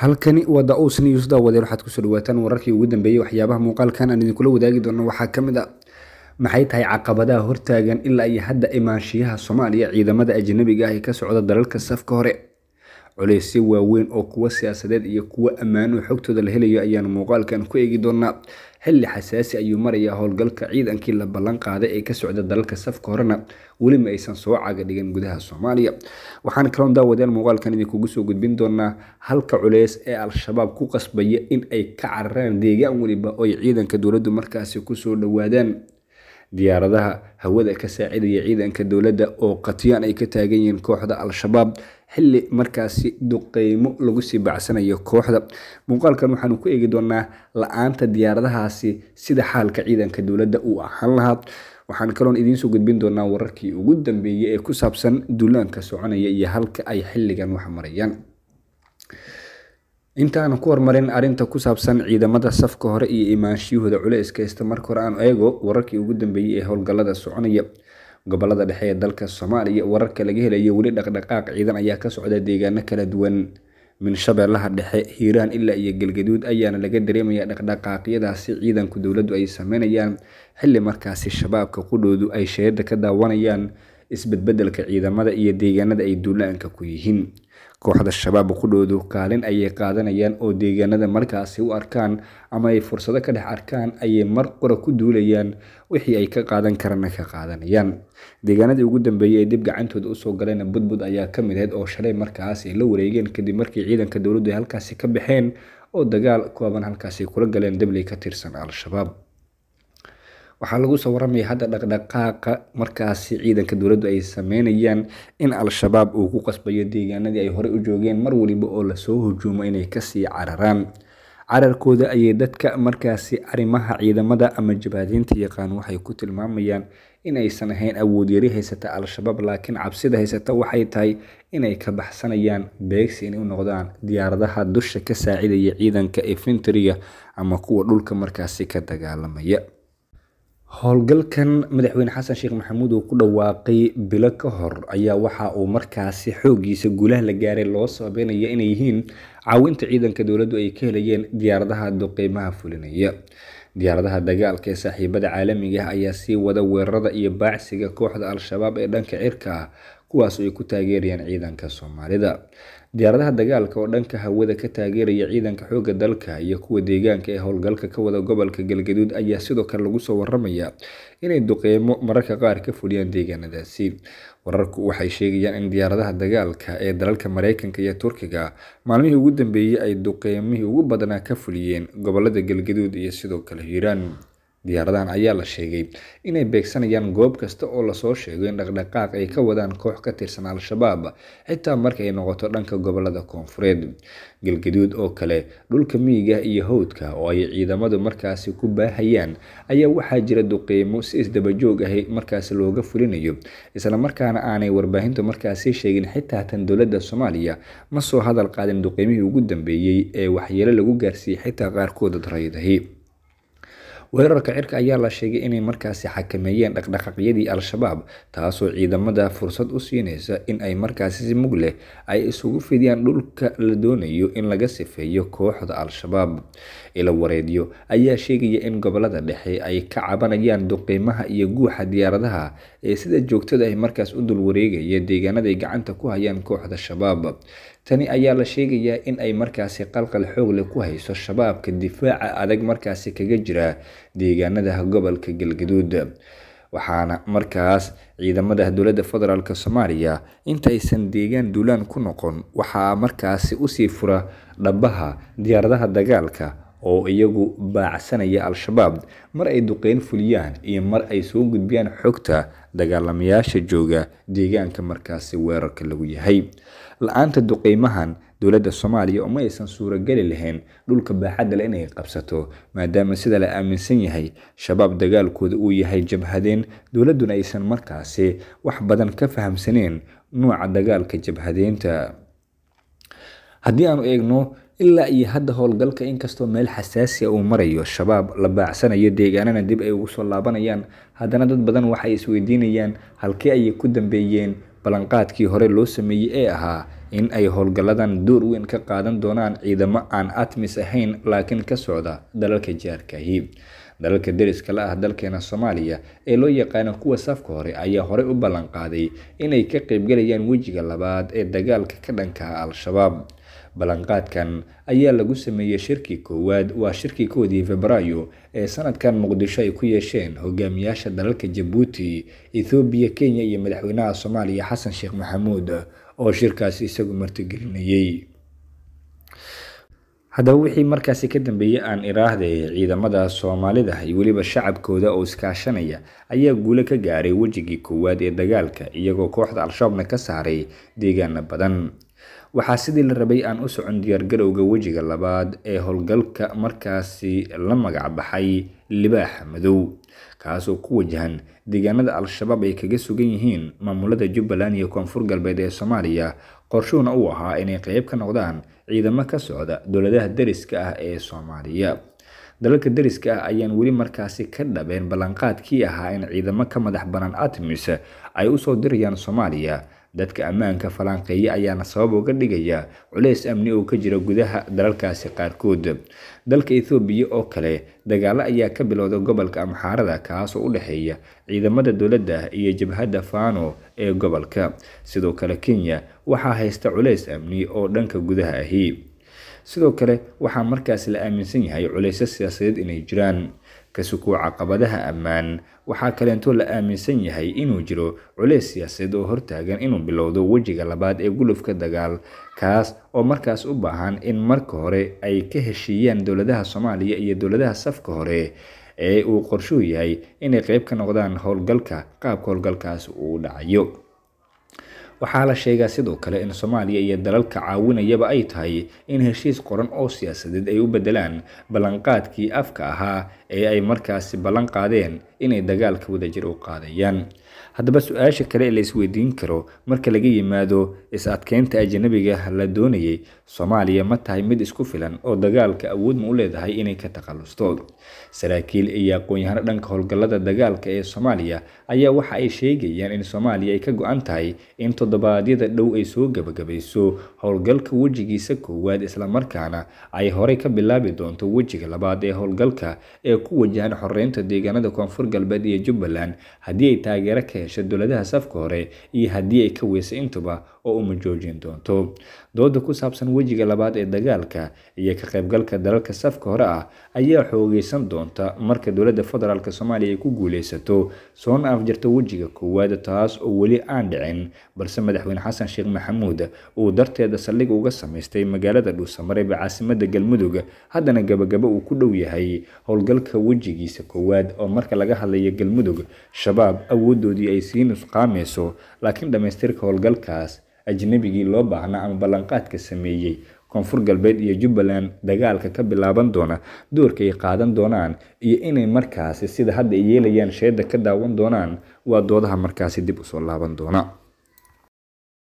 halkani waa da'uus news daawadeel waxaad ku soo dhawaataan wararkii ugu dambeeyey waxyaabaha muuqaalkan aan idinkula wadaagi doono. Waxaa ka mid a maxay tahay caqabadaha hortaagan ilaa iyo hadda imaanshiyaha soomaaliya ciidamada ajnabiga ah ee ka socda dalalka safka hore culeysyo waaweyn oo kuwa siyaasadeed iyo kuwa ammaano xogtooda la helayo ayaanu muuqaalkan ku eegi doonaa xilli xasaasi ayuu marayaa howlgalka ciidankii la ballan qaaday ee ka socda dalalka safka horena. Welima aysan soo caga dhigan gudaha soomaaliya. Waxaan kaloon daawadeel muuqaalkan idinkugu soo gudbin doonaa halka culeys ee al-shabaab ku qasbaya in ay ka cararaan deegaan weliba oo ay ciidanka dowladdu markaasi ku soo dhowaadaan. Diyaaradaha hawada ka saacidaya ciidanka dowladda oo qatyaan ay ka taagan yihiin kooxda al-shabaab xilli markaasi duqeymo lagu sii bacsanayo kooxda. Muuqaalkan waxaanu ku eegi doonaa la'aanta diyaaradahaasi sida xaalka ciidanka dowladda uu ahaan lahaa. Waxaan kaloon idiinsoo gudbin doonaa wararkii ugu dambeeyey ee ku saabsan duulaanka soconaya iyo halka ay xilligan wax marayaan. Intaana ku hormarin arinta ku saabsan ciidamada safka hore iyo imaanshiyahooda culeyska haysta marka hore aan eego wararkii ugu dambeeyey ee howlgallada soconaya gobollada dhexe ee dalka soomaaliya wararka laga helayo weli dhaqdhaqaaq ciidan ayaa ka socda deegaano kala duwan. Minshabeellaha dhexe hiiraan ilaa iyo galgaduud ayaana laga dareemaya dhaqdhaqaaqyadaasi ciidanku dowladdu ay sameynayaan xilli markaasi shabaabka qudhoodu ay sheeda ka daawanayaan isbedbedelka ciidamada iyo deegaanada ay duulaanka ku yihiin. Kooxda shabaab qudhoodu kaalin ayay qaadanayaan oo deegaanada markaasi u arkaan ama ay fursado ka dhex arkaan ayay mar qora ku duulayaan wixii ay ka qaadan karana ka qaadanayaan. Deegaanadii ugu dambeeyey ee dib gacantooda u soo galayna budbud ayaa ka mid ahayd oo shalay markaas ay la wareegeen kadib markii ciidanka dowladdu ay halkaasi ka baxeen oo dagaal kooban halkaasi kula galeen dabley ka tirsan al-shabaab waxaa lagu soo waramaya hadda dhaqdhaqaaqa markaasi ciidanka dowladdu ay sameynayaan in al-shabaab uu ku qasbayo deegaanadii ay horey u joogeen mar waliba oo la soo hujuumo inay ka sii cararaan. Cararkooda ayay dadka markaasi arrimaha ciidamada ama jabhadiinta yaqaan waxay ku tilmaamayaan in aysan ahayn awood yari haysata al-shabaab laakiin cabsida haysata waxay tahay inay ka baxsanayaan beegsi inay u noqdaan diyaaradaha dusha ka saacidaya ciidanka efentriga ama kuwa dhulka markaasi ka dagaalamaya howlgalkan madaxweyne xasan sheekh maxamuud uu ku dhawaaqay bilo ka hor ayaa waxa uu markaasi xoogiisa guulaha la gaaray loo sababeynaya inay yihiin caawinta ciidanka dowladdu ay ka helayeen diyaaradaha duqeymaha fulinaya diyaaradaha dagaalka ee saaxiibada caalamiga ah ayaa sii wada weerarada iyo baacsiga kooxda al-shabaab ee dhanka cirka ah kuwaas oo ay ku taageerayaan ciidanka soomaalida. Diyaaradaha dagaalka oo dhanka hawada ka taageeraya ciidanka xoogga dalka iyo kuwa deegaanka ee howlgalka ka wada gobolka galgaduud ayaa sidoo kale lagu soo waramayaa inay duqeymo mararka qaar ka fuliyaan deegaanadaasi. Wararku waxay sheegayaan in diyaaradaha dagaalka ee dalalka mareykanka iyo turkiga maalmihii ugu dambeeyey ay duqeymihii ugu badnaa ka fuliyeen gobollada galgaduud iyo sidoo kale hiiraan diyaaradahan ayaa la sheegay inay beegsanayaan goob kasta oo la soo sheego in dhaqdhaqaaq ay ka wadaan koox ka tirsan al-shabaab xitaa marka ay noqoto dhanka gobollada koonfureed. Galgaduud oo kale dhulka miyiga iyo howdka oo ay ciidamadu markaasi ku baahayaan ayaa waxaa jira duqeymo si isdabajoog ahi markaasi looga fulinayo islamarkaana aanay warbaahintu markaasi sheegin xitaa tan dowladda soomaaliya. Ma soo hadal qaadin duqeymihii ugu dambeeyey ee waxyeelo lagu gaarsiiyey xitaa qaarkood raydahi weerarka cirka ayaa la sheegay inay markaasi xakameeyeen dhaqdhaqaaqyadii al-shabaab taasoo ciidamada fursad u siinaysa in ay markaasi si mug ay isugu fidiyaan dhulka la doonayo in laga sifeeyo kooxda al-shabaab. Ila wareedyo ayaa sheegaya in gobollada dhexe ay ka cabanayaan duqeymaha iyo guuxa diyaaradaha ee sida joogtada ah markaas u dul wareegaya deegaanada ay gacanta ku hayaan kooxda shabaab. Tani ayaa la sheegayaa in ay markaasi qalqal xoog leh ku hayso shabaabka difaaca adag markaasi kaga jira deegaanada gobolka galgaduud waxaana markaas ciidamada dowladda federaalk soomaaliya inta aysan deegaan duulaan ku noqon waxaa markaasi u sii fura dhabaha diyaaradaha dagaalka oo iyagu baacsanaya al-shabaab. Mar ay duqeyn fuliyaan iyo mar ay soo gudbiyaan xogta dagaalamayaasha jooga deegaanka markaasi weerarka lagu yahay. La'aanta duqeymahan dowladda soomaaliya uma aysan suurageli lahayn dhulka baaxadda le inay qabsato maadaama sida la aaminsan yahay shabaab dagaalkooda uu yahay jabhadeen dowladduna aysan markaasi wax badan ka fahamsaneen nuuca dagaalka jabhadeynta haddii aanu eegno ilaa iyo hadda howlgalka inkastoo meel xasaasiya uu marayo shabaab la baacsanayo deegaanana dib ay ugu soo laabanayaan haddana dad badan waxay isweydiinayaan halkee ayay ku dambeeyeen ballanqaadkii hore loo sameeyey ee ahaa in ay howlgalladan door weyn ka qaadan doonaan ciidamo aan atmis ahayn laakiin ka socda dalalka jaarkahi dalalka deriska la ah dalkeena soomaaliya ee loo yaqaano kuwa safka hore ayaa horey u ballanqaaday inay ka qaybgalayaan wejiga labaad ee dagaalka ka dhanka al-shabaab ballanqaadkan ayaa lagu sameeyey shirkii koowaad. Waa shirkii koodii febraayo ee sanadkan muqdisho ay ku yeesheen hogaamiyaasha dalalka jabuuti ethoobiya kenya iyo madaxweynaha soomaaliya xasan sheekh maxamuud oo shirkaasi isagu martigelinayey haddaba wixii markaasi ka dambeeyey aan iraahday ciidamada soomaalida iyo weliba shacabkooda oo iskaashanaya ayaa guulo ka gaaray wejigii koowaad ee dagaalka iyagoo kooxda al-shabaabna ka saaray deegaana badan waxaa sidii la rabay aan u socon diyaargarowga wejiga labaad ee howlgalka markaasi la magac baxay libaaxa madow kaasoo ku wajahan deegaanada al-shabaab ay kaga sugan yihiin maamulada jubbaland iyo koonfur galbeed ee soomaaliya qorshuhuna uu ahaa inay qeyb ka noqdaan ciidamo ka socda dowladaha deriska ah ee soomaaliya. Dalalka deriska ah ayaan weli markaasi ka dhabeen ballanqaadkii ahaa in ciidamo ka madax banaan atmis ay u soo dirayaan soomaaliya dadka ammaanka falanqeeya ayaana sabab uga dhigaya culeys amni oo ka jira gudaha dalalkaasi qaarkood. Dalka ethoobiya oo kale dagaalo ayaa ka bilowda gobolka amxaarada kaasoo u dhexeeya ciidamada dowladda iyo jabhadda fano ee gobolka. Sidoo kale kenya waxaa haysta culeys amni oo dhanka gudaha ahi. Sidoo kale waxaa markaas la aaminsan yahay culeysyo siyaasadeed inay jiraan kasukuu caqabadaha ammaan. Waxaa kaleentoo la aaminsan yahay inuu jiro culeys siyaasadeed oo hortaagan inuu bilowdo wejiga labaad ee gulufka dagaal kaas oo markaas u baahan in marka hore ay ka heshiiyaan dowladaha soomaaliya iyo dowladaha safka hore ee uu qorshuhu yahay inay qeyb ka noqdaan howlgalka qaabka howlgalkaas uu dhacayo. Waxaa la sheegaa sidoo kale in soomaaliya iyo dalalka caawinayaba ay tahay in heshiis qoran oo siyaasadeed ay u bedelaan ballanqaadkii afka ahaa ee ay markaasi ballan qaadeen inay dagaalka wadajir u qaadayaan. Haddaba su'aasha kale ee la isweydiin karo marka laga yimaado is-adkeynta ajanabiga la doonayay soomaaliya ma tahay mid isku filan oo dagaalka awood ma u leedahay inay ka takhalusto. Saraakiil iyo aqoon-yahano dhanka howlgallada dagaalka ee soomaaliya ayaa waxa ay sheegayaan in soomaaliya ay ka go-an tahay in toddobaadyada dhow ay soo gabagabayso howlgalka wejigiisa koowaad islamarkaana ay horey ka bilaabi doonto wejiga labaad ee howlgalka ee ku wajahan xoreynta deegaanada koonfur galbeed iyo jubbaland haddii ay taageero ka hesho dowladaha safka hore iyo haddii ay ka weysa intuba oo uma joojin doonto. Dooda ku saabsan wejiga labaad ee dagaalka iyo ka qaybgalka dalalka safka hore ah ayaa xoogeysan doonta marka dowladda federaalk soomaaliya ay ku guuleysato soona afjarto wejiga koowaad taas oo weli aan dhicin balse madaxweyne xasan sheekh maxamuud uu darteeda saldhig uga samaystay magaalada dhuusamareeb ee caasimada galmudug. Haddana gabagaba uu ku dhow yahay howlgalka wejigiisa koowaad oo marka laga hadlayo galmudug shabaab awoodoodii ay sii nusqaameyso laakiin dhammaystirka howlgalkaas ajnabigii loo baahnaa ama ballanqaadka sameeyey. Koonfur galbeed iyo jubbaland dagaalka ka bilaaban doona doorka ay qaadan doonaan iyo inay markaasi sida hadda ay yeelayaan sheeda ka daawan doonaan waa doodaha markaasi dib u soo laaban doona